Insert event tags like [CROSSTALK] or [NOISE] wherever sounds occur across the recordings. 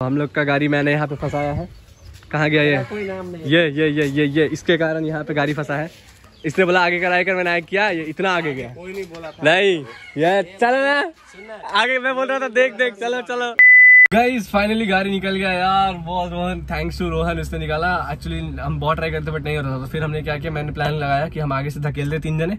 हम लोग का गाड़ी मैंने यहाँ पे फंसाया है। कहाँ गया ये? कोई नाम नहीं ये ये ये ये ये इसके कारण यहाँ पे गाड़ी फंसा है। इसने बोला आगे कराई कर मैंने किया ये इतना आगे गया। कोई नहीं बोला था। नहीं ये चलो ना। आगे मैं बोल रहा था देख देख चलो चलो। गाइस फाइनली गाड़ी निकल गया यार। बहुत रोहन थैंक्स टू रोहन उसने निकाला। एक्चुअली हम बहुत ट्राई करते बट नहीं हो रहा था। तो फिर हमने क्या किया मैंने प्लान लगाया कि हम आगे से धकेलते तीन जने।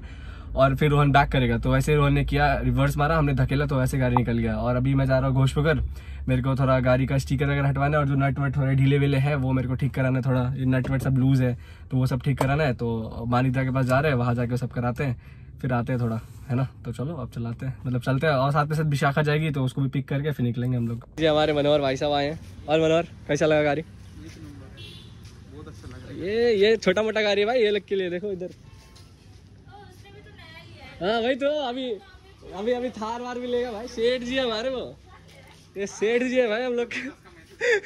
और फिर रोहन बैक करेगा। तो वैसे रोहन ने किया रिवर्स मारा, हमने धकेला तो वैसे गाड़ी निकल गया। और अभी मैं जा रहा हूँ घोषपुकर मेरे को थोड़ा गाड़ी का स्टिकर वगैरह हटवाना है और जो नट वट थोड़े ढीले वेले है, वो मेरे को ठीक कराना है थोड़ा। ये नट वट सब लूज है तो वो सब ठीक कराना है। तो मानिता के पास जा रहे हैं, वहाँ जाके सब कराते हैं। फिर आते हैं थोड़ा, है ना? तो चलो, अब चलाते हैं। मतलब चलते हैं और साथ में साथ विशाखा जाएगी तो उसको भी पिक करके फिर निकलेंगे हम लोग। जी, हमारे मनोहर भाई साहब आए हैं। और मनोहर, कैसा लगा गाड़ी? ये ये छोटा मोटा गाड़ी है भाई, ये लग के लिए, देखो इधर। हाँ भाई तो अभी अभी अभी थार वार भी लेगा भाई। सेठ जी हमारे वो। ये सेठ जी है भाई हम लोग।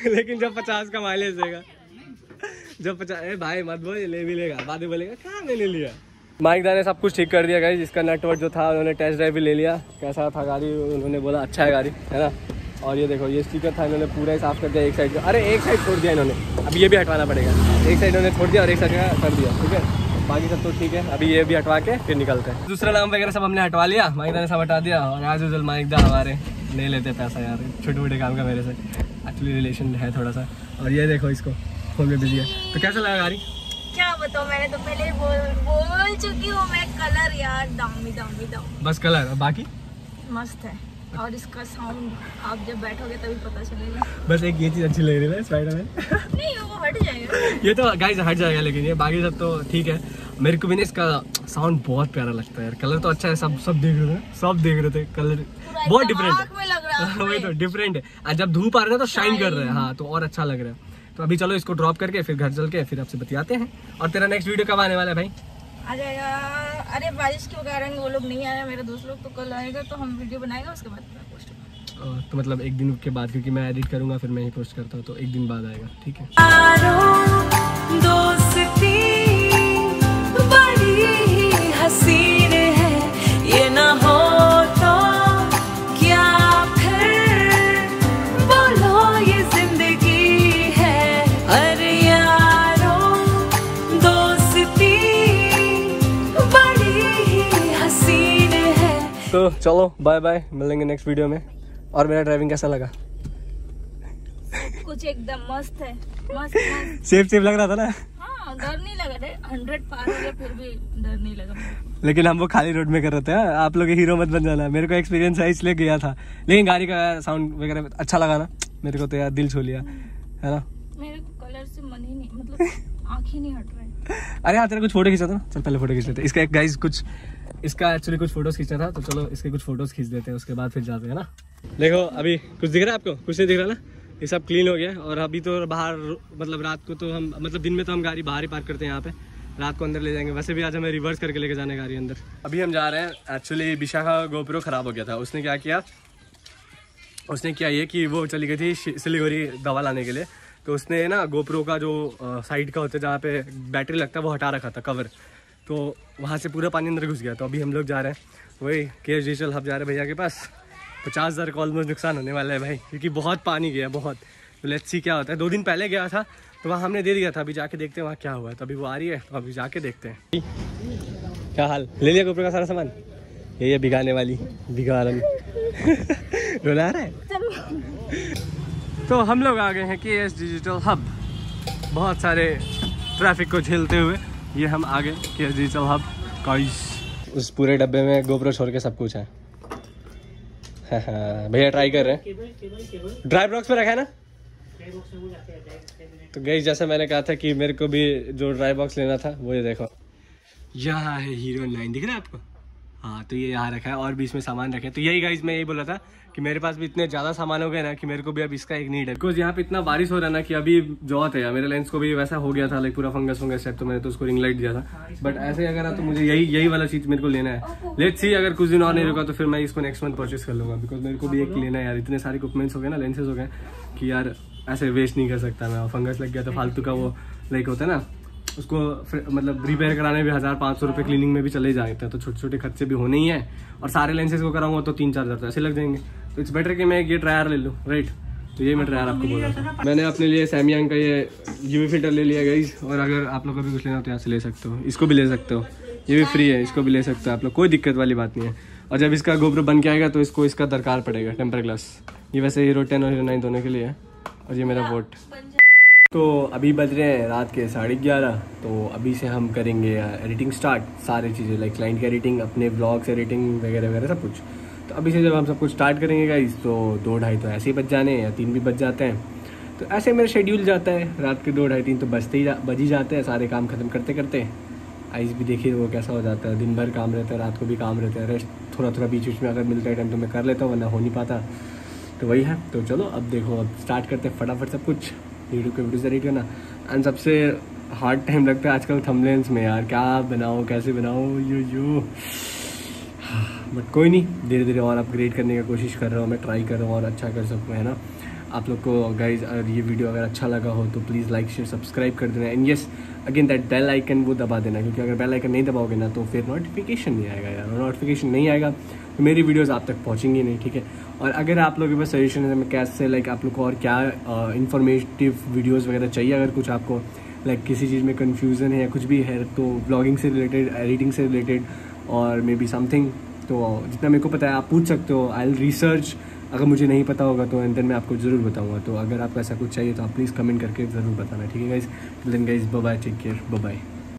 [LAUGHS] लेकिन जब पचास का माइलेज देगा। जब पचास ए भाई मत बोल ले भी लेगा, बाद में बोलेगा, कहाँ मैंने लिया? माइक दा ने सब कुछ ठीक कर दिया गाइस इसका नेटवर्क जो था, उन्होंने टेस्ट ड्राइव भी ले लिया। कैसा था गाड़ी, उन्होंने बोला अच्छा है गाड़ी, है ना? और ये देखो, ये स्टिकर था, इन्होंने पूरा ही साफ़ कर दिया, एक साइड अरे, एक साइड छोड़ दिया इन्होंने। अब ये भी हटवाना पड़ेगा। एक साइड इन्होंने छोड़ दिया और एक साइड का कर दिया, ठीक है? बाकी सब तो ठीक है। अभी ये भी हटवा के फिर निकलते हैं। दूसरा नाम वगैरह सब हमने हटवा लिया। माइक ने सब हटा दिया और आज यूजल माइक दा हमारे ले लेते पैसा यार। छोटे मोटे काम का मेरे से। एक्चुअली रिलेशन है थोड़ा सा। और ये देखो इसको फ़ोन में बिज़ी है। तो कैसा लगा गाड़ी? क्या बताओ मैंने तो पहले बोल बोल चुकी हूँ मैं कलर यार दामी दामी दामी। बस कलर बाकी? मस्त है। और इसका साउंड आप जब बैठोगे तभी पता चलेगा। बस एक ये चीज़ अच्छी लग रही है स्पाइडरमैन नहीं वो हट जाएगा। [LAUGHS] ये तो गाइस हट जाएगा लेकिन ये बाकी सब तो ठीक है। मेरे को भी ना इसका साउंड बहुत प्यारा लगता है यार। कलर तो अच्छा है सब सब देख रहे थे। सब देख रहे थे कलर बहुत डिफरेंट आँख में लग रहा है। [LAUGHS] वही तो डिफरेंट है। और जब धूप आ रहा है तो शाइन कर रहा है। हाँ तो और अच्छा लग रहा है। तो अभी चलो इसको ड्रॉप करके फिर घर चल के फिर आपसे बतियाते हैं। और तेरा नेक्स्ट वीडियो कब आने वाला है भाई? आ जाएगा। अरे बारिश के कारण वो लोग नहीं आए मेरे दोस्त लोग तो कल आएगा तो हम वीडियो बनाएगा उसके बाद पोस्ट तो मतलब एक दिन के बाद क्योंकि मैं एडिट करूँगा फिर मैं ही पोस्ट करता हूँ तो एक दिन बाद आएगा। ठीक है। तो चलो बाय बाय मिलेंगे नेक्स्ट वीडियो में। और मेरा ड्राइविंग कैसा लगा? कुछ एकदम मस्त है मस्त मस्त। सेफ़ सेफ़ लग रहा था ना? हाँ डर नहीं लगा हंड्रेड पार हो गया फिर भी डर नहीं लगा लेकिन हम वो खाली रोड में कर रहे थे हाँ? आप लोग हीरो मत बन जाना। मेरे को एक्सपीरियंस है इसलिए गया था। लेकिन गाड़ी का साउंड वगैरह अच्छा लगा ना। मेरे को तो यार दिल छू लिया है ना? मेरे को कलर से मन ही नहीं मतलब आँख ही नहीं हट रहा। है अरे हाँ तेरा कुछ फ़ोटो खींचा था ना। चल पहले फ़ोटो खींच लेते। इसका एक गाइस कुछ इसका एक्चुअली कुछ फ़ोटोज़ खींचना था तो चलो इसके कुछ फ़ोटोज़ खींच देते हैं उसके बाद फिर जाते हैं ना? देखो अभी कुछ दिख रहा है आपको? कुछ नहीं दिख रहा ना? ये सब क्लीन हो गया और अभी तो बाहर मतलब रात को तो हम मतलब दिन में तो हम गाड़ी बाहर ही पार्क करते हैं यहाँ पे। रात को अंदर ले जाएँगे। वैसे भी आज हमें रिवर्स करके लेके जाने गाड़ी अंदर। अभी हम जा रहे हैं एक्चुअली विशाखा गोप्रो खराब हो गया था। उसने क्या किया? उसने किया ये कि वो चली गई थी सिलीगुड़ी दवा लाने के लिए। तो उसने ना गोप्रो का जो साइड का होता है जहाँ पे बैटरी लगता है वो हटा रखा था कवर तो वहाँ से पूरा पानी अंदर घुस गया। तो अभी हम लोग जा रहे हैं। वही के एस डिजिटल हब जा रहे हैं भैया के पास। पचास हज़ार का ऑलमोस्ट नुकसान होने वाला है भाई, क्योंकि बहुत पानी गया, बहुत। तो लेट्स सी क्या होता है। दो दिन पहले गया था तो वहाँ हमने दे दिया था। अभी जाके देखते हैं वहाँ क्या हुआ है। तो अभी वो आ रही है तो अभी जाके देखते हैं। क्या हाल? ले लिया गोप्रो का सारा सामान? ये ये भिगाने वाली, भिगा [LAUGHS] आ रहा है? तो हम लोग आ गए हैं के एस डिजिटल हब। बहुत सारे ट्रैफ़िक को झेलते हुए। ये हम आगे के डिजिटल हब काइस उस पूरे डब्बे में गोप्रो छोड़ के सब कुछ है। [LAUGHS] भैया ट्राई कर रहे हैं। ड्राई बॉक्स पे रखा है ना? तो गई जैसे मैंने कहा था कि मेरे को भी जो ड्राई बॉक्स लेना था वो ये देखो। यहाँ है हीरो नाइन दिख रहा है आपको? हाँ तो ये यहाँ रखा है और भी इसमें सामान रखे तो यही गाइज़ मैं यही बोला था कि मेरे पास भी इतने ज़्यादा सामान हो गए ना कि मेरे को भी अब इसका एक नीड है। बिकॉज़ यहाँ पे इतना बारिश हो रहा है ना कि अभी जॉत है, मेरे लेंस को भी वैसा हो गया था लाइक पूरा फंगस फंगस टाइप तो मैंने तो उसको रिंग लाइट दिया था। बट ऐसे अगर ना तो मुझे यही यही वाला चीज़ मेरे को लेना है। लेट सी अगर कुछ दिन और नहीं रुका तो फिर मैं इसको नेक्स्ट मंथ परचेस कर लूँगा। बिकॉज़ मेरे को भी एक लेना है यार, इतने सारे इक्विपमेंट्स हो गए ना लेंसेज हो गए, कि यार ऐसे वेस्ट नहीं कर सकता मैं। फंगस लग गया तो फालतू का वो लाइक होता है ना उसको मतलब रिपेयर कराने भी हज़ार पाँच सौ रुपये क्लीनिंग में भी चले जाते हैं तो छोटे छोटे खर्चे भी होने ही हैं। और सारे लेंसेज को कराऊँगा तो तीन चार हज़ार तो ऐसे लग जाएँगे। तो इट्स बेटर कि मैं ये ट्रायर ले लूँ राइट तो ये मैं यार आपको बोल रहा था। मैंने अपने लिए सैमयंग का ये यूवी फ़िल्टर ले लिया गाइज़ और अगर आप लोग को भी कुछ लेना हो तो यहाँ से ले सकते हो। इसको भी ले सकते हो। ये भी फ्री है इसको भी ले सकते हो आप लोग। कोई दिक्कत वाली बात नहीं है। और जब इसका गोप्रो बन के आएगा तो इसको इसका दरकार पड़ेगा टेम्पर ग्लास ये वैसे हीरो टेन और हीरो नाइन दोनों के लिए है। और ये मेरा वोट तो अभी बज रहे हैं रात के साढ़े ग्यारह तो अभी से हम करेंगे एडिटिंग स्टार्ट सारी चीज़ें लाइक क्लाइंट की एडिटिंग अपने ब्लॉग्स एडिटिंग वगैरह वगैरह, सब कुछ। तो अभी से जब हम सब कुछ स्टार्ट करेंगे गाइज़ तो दो ढाई तो ऐसे ही बच जाने या तीन भी बच जाते हैं। तो ऐसे मेरा शेड्यूल जाता है, रात के दो ढाई तीन तो बजते ही बज ही जाते हैं, सारे काम ख़त्म करते करते। आइज़ भी देखिए, वो कैसा हो जाता है, दिन भर काम रहता है, रात को भी काम रहता है रेस्ट थोड़ा थोड़ा बीच बीच में अगर मिलता है टाइम तो मैं कर लेता हूँ, वरना हो नहीं पाता। तो वही है तो चलो, अब देखो, अब स्टार्ट करते हैं फटाफट सब कुछ। यूट्यूब के वीडियो एडिट करना एंड सबसे हार्ड टाइम लगता है आजकल थमलेंस में यार, क्या बनाओ कैसे बनाओ यो यो। बट कोई नहीं, धीरे धीरे और अपग्रेड करने की कोशिश कर रहा हूँ, मैं ट्राई कर रहा हूँ और अच्छा कर सकूँ, है ना? आप लोग को गाइज़ अगर ये वीडियो अगर अच्छा लगा हो तो प्लीज़ लाइक शेयर सब्सक्राइब कर देना। And yes again that bell icon वो दबा देना, क्योंकि अगर बेल आइकन नहीं दबाओगे ना तो फिर नोटिफिकेशन नहीं आएगा यार नोटिफिकेशन नहीं आएगा तो मेरी वीडियोज़ आप तक पहुँचेंगी नहीं, ठीक है? और अगर आप लोगों के पास सजेशन है, मैं कैसे लाइक आप लोग को और क्या इन्फॉर्मेटिव वीडियोज़ वगैरह चाहिए अगर कुछ आपको लाइक किसी चीज़ में कन्फ्यूज़न है या कुछ भी है तो ब्लॉगिंग से रिलेटेड एडिटिंग से रिलेटेड और मे बी समथिंग तो जितना मेरे को पता है आप पूछ सकते हो आई रिसर्च अगर मुझे नहीं पता होगा तो एंड देन मैं आपको ज़रूर बताऊँगा। तो अगर आपको ऐसा कुछ चाहिए तो आप प्लीज़ कमेंट करके ज़रूर बताना, ठीक है guys then guys bye take care bye